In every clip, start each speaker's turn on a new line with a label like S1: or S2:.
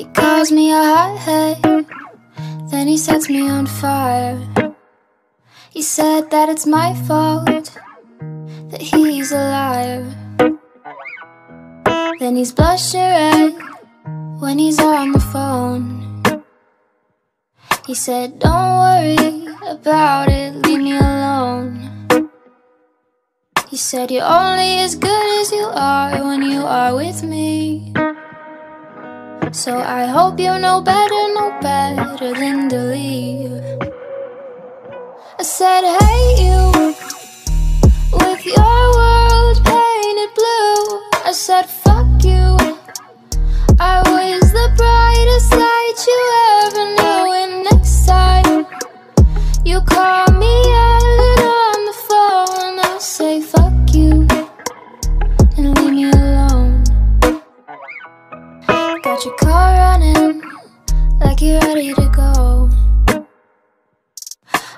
S1: He calls me a hothead, then he sets me on fire. He said that it's my fault, that he's a liar. Then he's blushing red when he's on the phone. He said, Don't worry about it, leave me alone. He said, You're only as good as you are when you are with me. So I hope you know better, know better than to leave. I said, Hey, you, with your world painted blue. I said, fuck you, I was the brightest light Got your car running like you're ready to go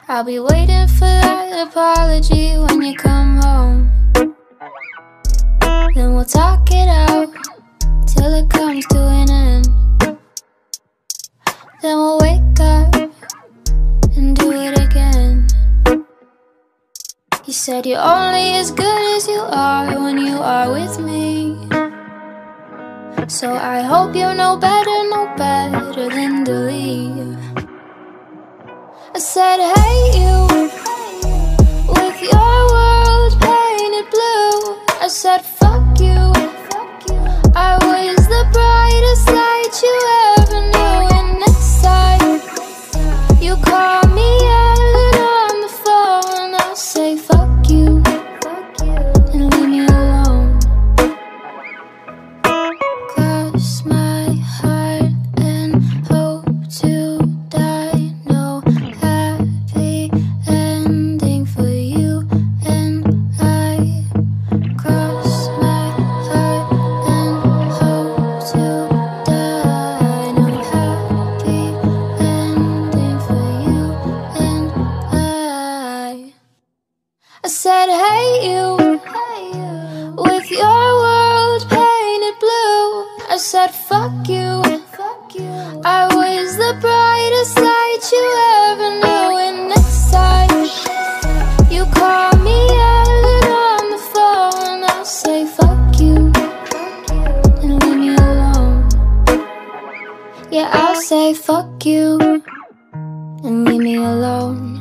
S1: I'll be waiting for that apology when you come home Then we'll talk it out till it comes to an end. Then we'll wake up and do it again. You said you're only as good as you are when you are with me. So I hope you know better, know better than to leave. I said, hey I said, hey you, with your world painted blue. I said, fuck you, I was the brightest light you ever knew. And next time you call me yelling on the phone, I'll say, fuck you and leave me alone. Yeah, I'll say, fuck you and leave me alone.